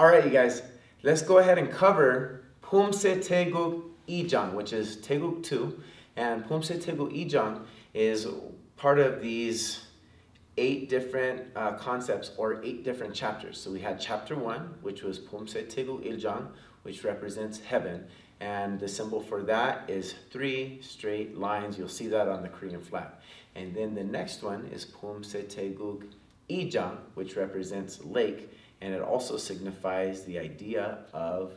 All right, you guys, let's go ahead and cover Poomsae TaeGeuk Ijang, which is TaeGeuk 2. And Poomsae TaeGeuk Ijang is part of these eight different uh, concepts or eight different chapters. So we had chapter one, which was Poomsae TaeGeuk Iljang, which represents heaven. And the symbol for that is three straight lines. You'll see that on the Korean flag. And then the next one is Poomsae TaeGeuk Ijang, which represents lake. And it also signifies the idea of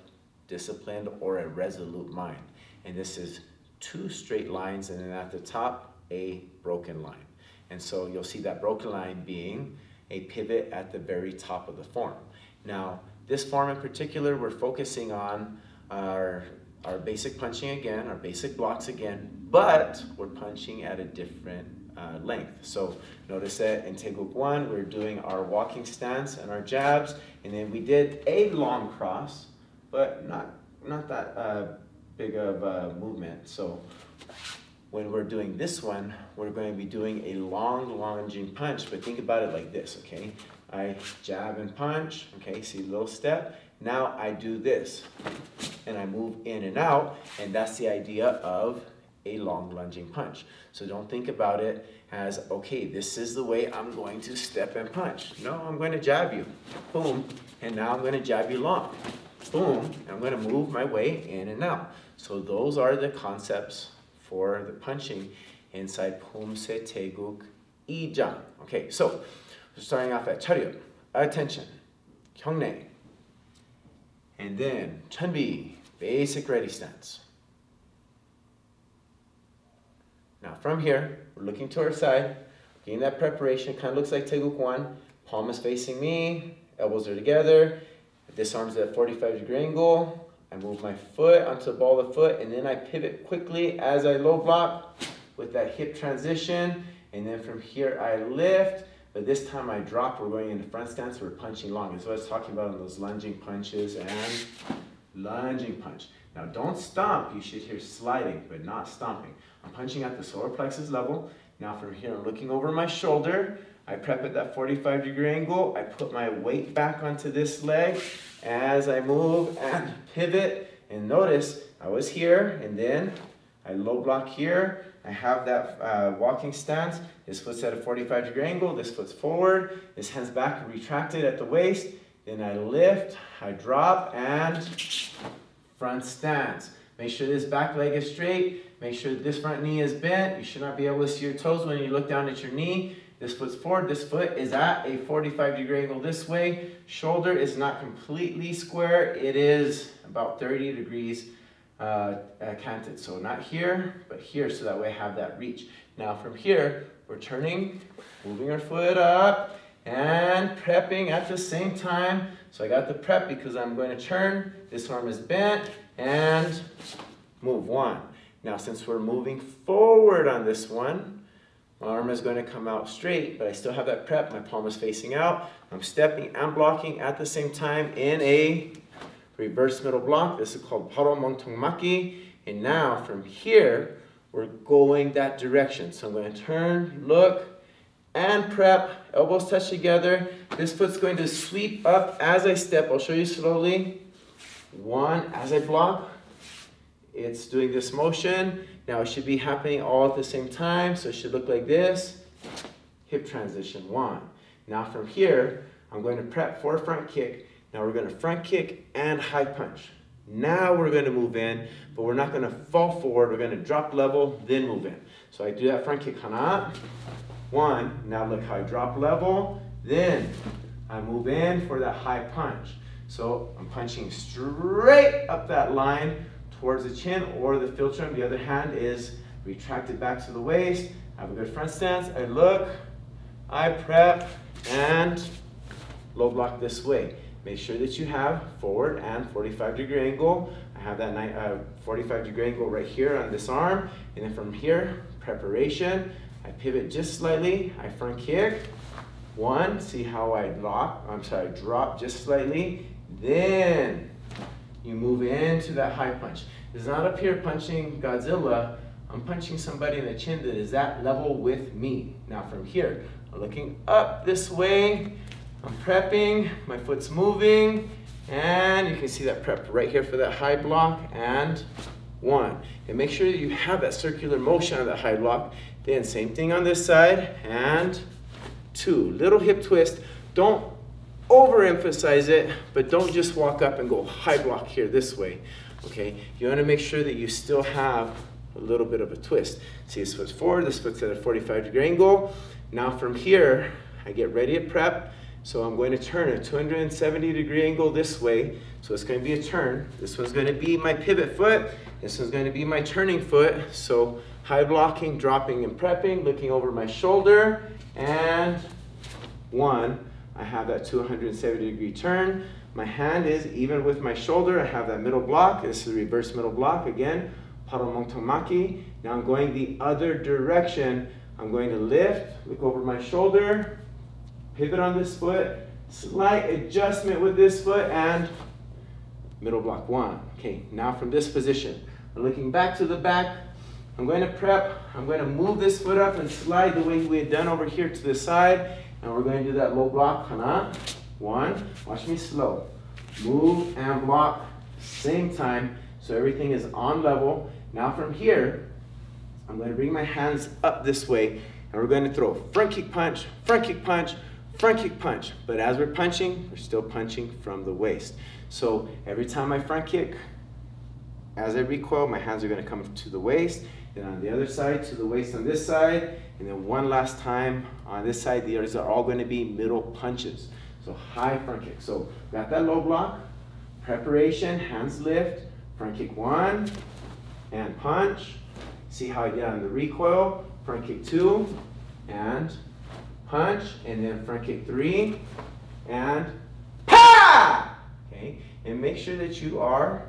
disciplined or a resolute mind. And this is two straight lines, and then at the top, a broken line. And so you'll see that broken line being a pivot at the very top of the form. Now, this form in particular, we're focusing on our, our basic punching again, our basic blocks again, but we're punching at a different uh, length. So notice that in TaeGeuk 1, we're doing our walking stance and our jabs, and then we did a long cross, but not, not that uh, big of a movement. So when we're doing this one, we're going to be doing a long lunging punch, but think about it like this, okay? I jab and punch, okay, see little step. Now I do this, and I move in and out, and that's the idea of a long lunging punch. So don't think about it as, okay, this is the way I'm going to step and punch. No, I'm going to jab you, boom, and now I'm going to jab you long, boom, And I'm going to move my way in and out. So those are the concepts for the punching inside Poomsae TaeGeuk Ijang. Okay, so we're starting off at Charyut, attention, Hyungnae, and then Chunbi, basic ready stance. Now from here, we're looking to our side, getting that preparation, kind of looks like TaeGeuk 1. Palm is facing me, elbows are together, this arm's at 45 degree angle. I move my foot onto the ball of the foot, and then I pivot quickly as I low block with that hip transition. And then from here, I lift, but this time I drop. We're going into front stance. We're punching long. That's what I was talking about in those lunging punches and lunging punch. Now don't stomp, you should hear sliding, but not stomping. I'm punching at the solar plexus level. Now from here, I'm looking over my shoulder. I prep at that 45 degree angle. I put my weight back onto this leg as I move and pivot. And notice I was here and then I low block here. I have that uh, walking stance. This foot's at a 45 degree angle. This foot's forward. This hand's back retracted at the waist. Then I lift, I drop, and front stance. Make sure this back leg is straight. Make sure this front knee is bent. You should not be able to see your toes when you look down at your knee. This foot's forward. This foot is at a 45 degree angle this way. Shoulder is not completely square. It is about 30 degrees uh, uh, canted. So not here, but here, so that way I have that reach. Now from here, we're turning, moving our foot up, and prepping at the same time. So I got the prep because I'm going to turn. This arm is bent, and move one. Now since we're moving forward on this one, my arm is going to come out straight, but I still have that prep. My palm is facing out. I'm stepping and blocking at the same time in a reverse middle block. This is called Paro Montong Maki. And now from here, we're going that direction. So I'm going to turn, look, and prep. Elbows touch together. This foot's going to sweep up as I step. I'll show you slowly. One, as I block, it's doing this motion. Now it should be happening all at the same time. So it should look like this. Hip transition, one. Now from here, I'm going to prep for a front kick. Now we're going to front kick and high punch. Now we're going to move in, but we're not going to fall forward. We're going to drop level, then move in. So I do that front kick, hana, one. Now look how I drop level, then I move in for that high punch. So I'm punching straight up that line towards the chin or the filter the other hand is retracted back to the waist. Have a good front stance. I look, I prep, and low block this way. Make sure that you have forward and 45 degree angle. I have that uh, 45 degree angle right here on this arm. And then from here, preparation. I pivot just slightly. I front kick. One, see how I drop, I'm sorry, drop just slightly. Then you move into that high punch. It's not up here punching Godzilla. I'm punching somebody in the chin that is that level with me. Now from here, I'm looking up this way. I'm prepping, my foot's moving, And you can see that prep right here for that high block, and one. And make sure that you have that circular motion on that high block. Then same thing on this side, and two. Little hip twist. Don't overemphasize it, but don't just walk up and go high block here this way. Okay, you want to make sure that you still have a little bit of a twist. See, this foot's forward, this foot's at a 45 degree angle. Now from here, I get ready to prep. So I'm going to turn a 270 degree angle this way. So it's going to be a turn. This one's going to be my pivot foot. This one's going to be my turning foot. So high blocking, dropping and prepping, looking over my shoulder, and one. I have that 270 degree turn. My hand is even with my shoulder. I have that middle block. This is reverse middle block again. Maki. Now I'm going the other direction. I'm going to lift, look over my shoulder, pivot on this foot, slight adjustment with this foot, and middle block one. Okay, now from this position, I'm looking back to the back. I'm going to prep. I'm going to move this foot up and slide the way we had done over here to the side. And we're going to do that low block. Hana. One. Watch me slow. Move and block. Same time. So everything is on level. Now from here, I'm going to bring my hands up this way. And we're going to throw front kick punch, front kick punch, front kick punch. But as we're punching, we're still punching from the waist. So every time I front kick, as I recoil, my hands are gonna come to the waist, then on the other side, to the waist on this side, and then one last time on this side, the others are all gonna be middle punches. So high front kick. So got that low block, preparation, hands lift, front kick one, and punch. See how I get on the recoil, front kick two, and punch, and then front kick three, and pa! Okay, and make sure that you are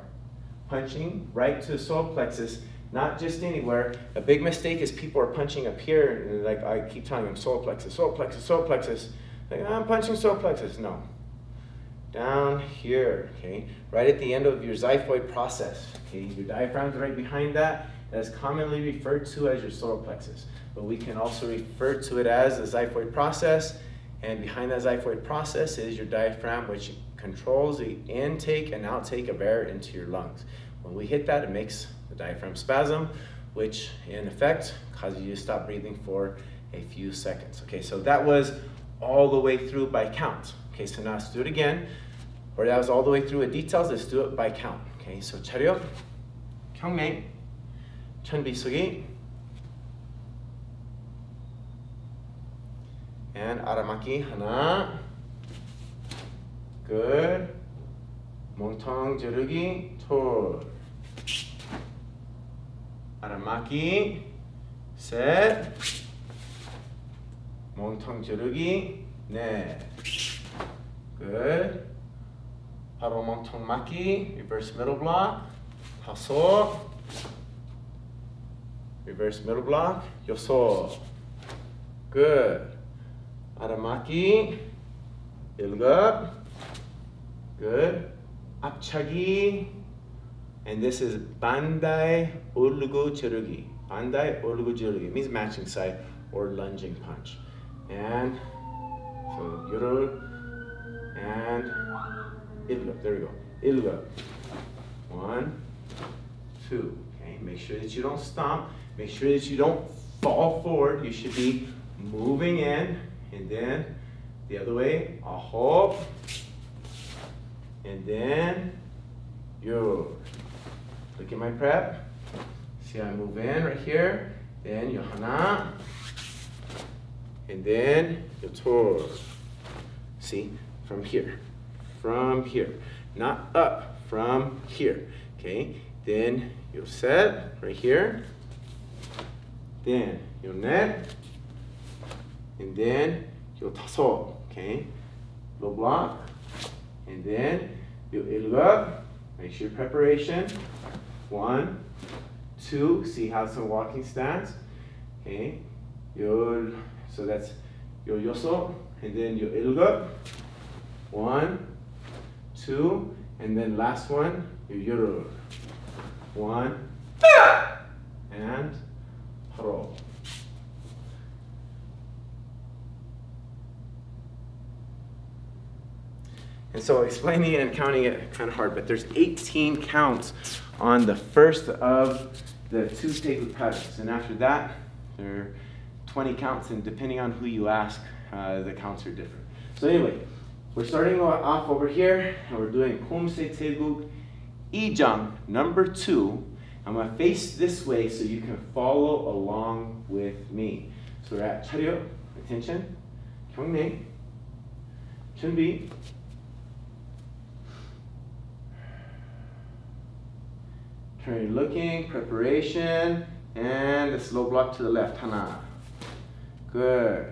punching right to the solar plexus, not just anywhere. A big mistake is people are punching up here, like I keep telling them, solar plexus, solar plexus, solar plexus. Like, I'm punching solar plexus. No. Down here, okay? Right at the end of your xiphoid process, okay? Your diaphragm's right behind that That is commonly referred to as your solar plexus but we can also refer to it as the xiphoid process. And behind that xiphoid process is your diaphragm, which controls the intake and outtake of air into your lungs. When we hit that, it makes the diaphragm spasm, which in effect causes you to stop breathing for a few seconds. Okay, so that was all the way through by count. Okay, so now let's do it again. Or that was all the way through with details, let's do it by count. Okay, so 차렷, 경매, 천비속이, And aramaki 하나. Good. 몽텅 지르기 둘. 아라마키 셋. 몽텅 지르기 넷. Good. 바로 몽텅 맞기. Reverse middle block. 다섯. Reverse middle block. Yoso. Good. Aramaki. Ilgup. Good. Apchagi. And this is Bandai Ulgu Chirugi. Bandai Ulgu Chirugi. means matching side or lunging punch. And so Yurul and Ilgup. There we go. Ilgup. One, two. Okay, make sure that you don't stomp make sure that you don't fall forward. You should be moving in and then the other way, a hop, and then you. Look at my prep. See I move in right here, then your hana, and then your tour. See, from here, from here, not up, from here. Okay, then you set right here, then your net, and then your tassel, okay? Low block, and then your ilga, make sure preparation, one, two, see how some walking stance, okay? Your, so that's your yoso, and then your ilga, one, two, and then last one, your yuru, one, and haro. And so explaining and counting it kind of hard, but there's 18 counts on the first of the two Tegu patterns. And after that, there are 20 counts, and depending on who you ask, uh, the counts are different. So anyway, we're starting off over here, and we're doing Poomsae TaeGeuk Ijang number two. I'm gonna face this way so you can follow along with me. So we're at 차려, attention, 경례, 준비, Turn looking, preparation, and a slow block to the left. Hana. Good.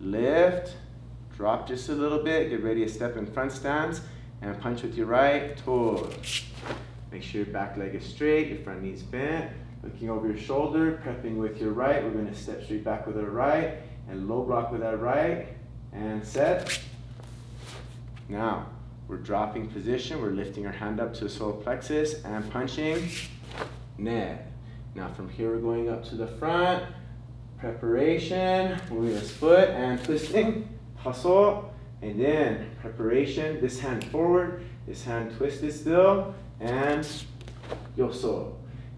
Lift, drop just a little bit, get ready to step in front stance, and punch with your right, toe. Make sure your back leg is straight, your front knee's bent, looking over your shoulder, prepping with your right. We're gonna step straight back with our right, and low block with our right, and set. Now, we're dropping position, we're lifting our hand up to the solar plexus and punching, ned. Now from here we're going up to the front, preparation, moving this foot and twisting, hustle, and then preparation, this hand forward, this hand twisted still, and yoso.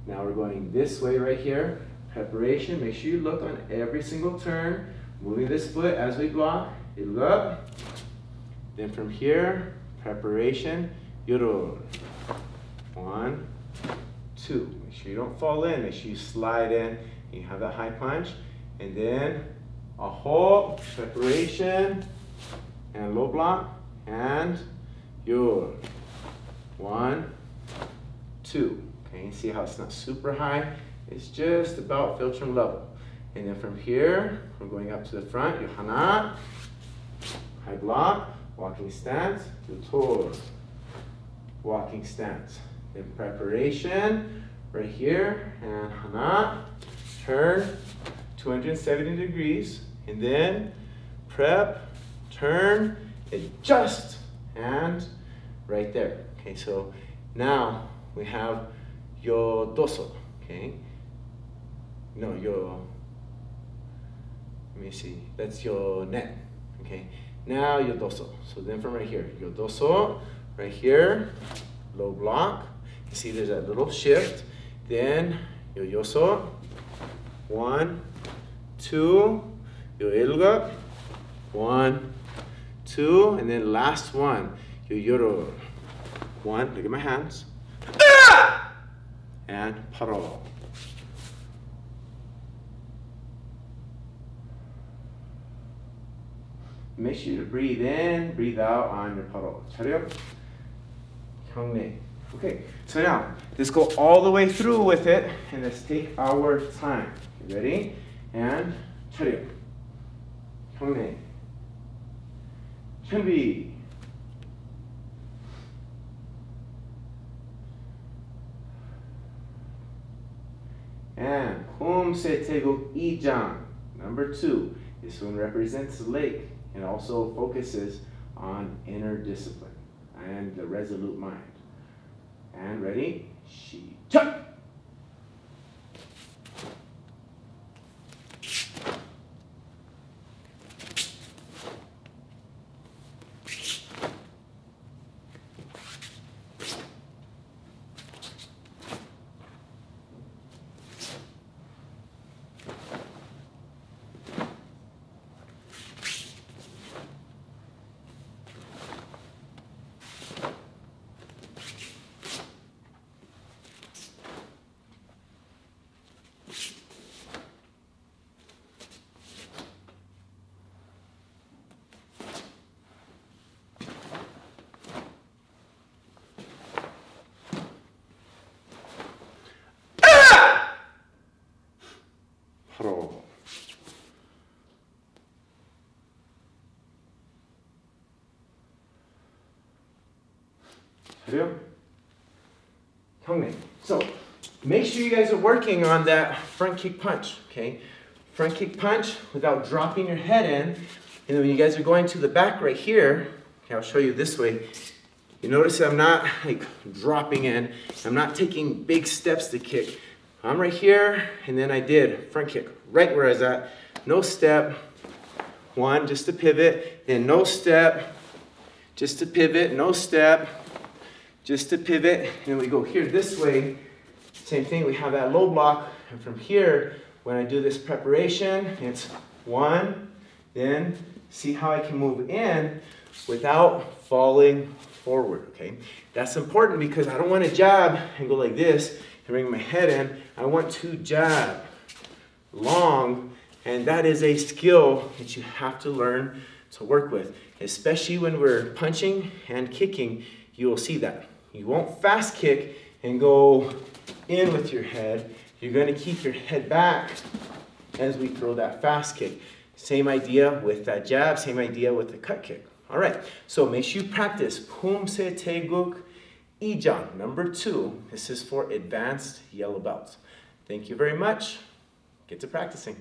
Now we're going this way right here, preparation, make sure you look on every single turn, moving this foot as we block, it up, then from here, preparation, yoro. One, two. Make sure you don't fall in, make sure you slide in. You have that high punch. And then a hold, preparation, and low block, and your. One, two. Okay, see how it's not super high? It's just about Philtrum level. And then from here, we're going up to the front, Yohana, high block, walking stance, tour, walking stance. In preparation, right here, and hana, turn 270 degrees, and then prep, turn, adjust, and right there. Okay, so now we have your doso, okay? No, your, let me see, that's your net, okay? Now your doso. So then from right here, your doso, right here, low block. You see there's that little shift. Then your yoso, one, two, your ilga, one, two, and then last one, your yoro. One, look at my hands And paro. Make sure to breathe in, breathe out on your puddle. 차렷, 경례. Okay, so now let's go all the way through with it and let's take our time. You ready? And 차렷, 경례, 준비. And poomsae taegeuk ijang. Number two. This one represents lake and also focuses on inner discipline and the resolute mind. And ready? She chuck. Video? Hongnae. So, make sure you guys are working on that front kick punch, okay? Front kick punch without dropping your head in. And then when you guys are going to the back right here, okay, I'll show you this way. You notice I'm not like dropping in. I'm not taking big steps to kick. I'm right here, and then I did front kick right where I was at. No step, one, just to pivot, then no step, just to pivot, no step, just to pivot. And we go here this way. Same thing, we have that low block. And from here, when I do this preparation, it's one, then see how I can move in without falling forward, okay? That's important because I don't want to jab and go like this and bring my head in. I want to jab long, and that is a skill that you have to learn to work with, especially when we're punching and kicking. You will see that. You won't fast kick and go in with your head. You're going to keep your head back as we throw that fast kick. Same idea with that jab, same idea with the cut kick. All right, so make sure you practice Poomsae TaeGeuk Ijan, number two. This is for advanced yellow belts. Thank you very much. Get to practicing.